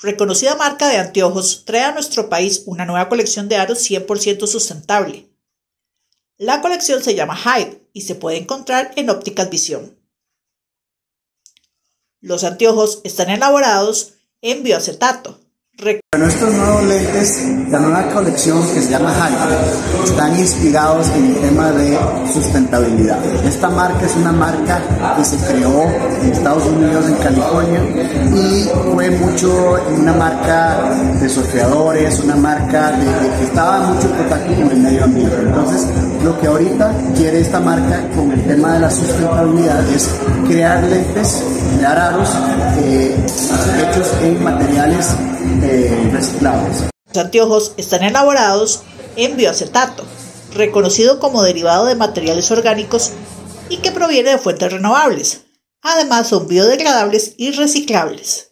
reconocida marca de anteojos, trae a nuestro país una nueva colección de aros 100% sustentable. La colección se llama Hyde y se puede encontrar en Ópticas Visión. Los anteojos están elaborados en bioacetato, bueno, estos nuevos lentes, la nueva colección que se llama Hyper, están inspirados en el tema de sustentabilidad. Esta marca es una marca que se creó en Estados Unidos, en California, y fue mucho una marca de surfeadores, una marca que estaba mucho en contacto con el medio ambiente. Entonces, lo que ahorita quiere esta marca con el tema de la sustentabilidad es crear lentes, crear aros eh, hechos en materiales eh. Los anteojos están elaborados en bioacetato, reconocido como derivado de materiales orgánicos y que proviene de fuentes renovables. Además son biodegradables y reciclables.